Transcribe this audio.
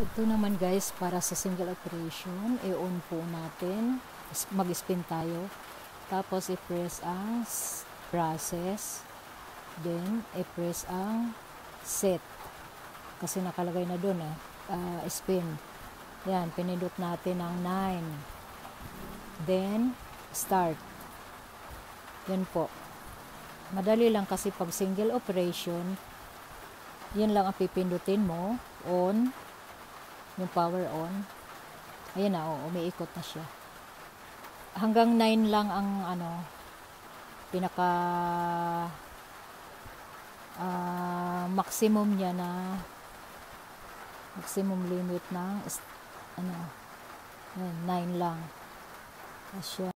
ito naman guys, para sa single operation, i-on po natin. Mag-spin tayo. Tapos, i-press ang process. Then, i-press ang set. Kasi nakalagay na dun eh. Ah, spin. Yan, pinindot natin ang 9. Then, start. Yan po. Madali lang kasi pag single operation, yan lang ang pipindutin mo. On. Yung power on. Ayan na, oh, umiikot na siya. Hanggang 9 lang ang ano, pinaka ah, maximum niya na maximum limit ng ano, ayan, 9 lang. Asya.